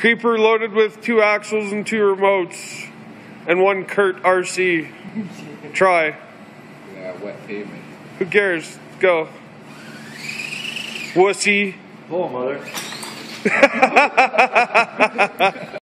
Creeper loaded with two axles and two remotes, and one Kurt RC. Try. Yeah, wet pavement. Who cares? Go. Wussy. Pull, mother.